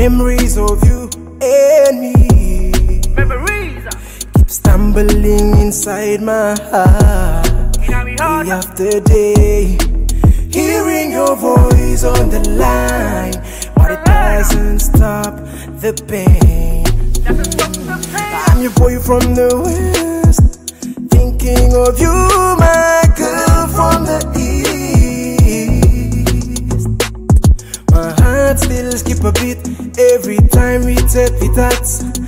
Memories of you and me. Memories. Keep stumbling inside my heart. Day after day. Hearing your voice on the line. But it doesn't stop the pain. I'm your boy from the west. Thinking of you, my girl from the east. Heart still skip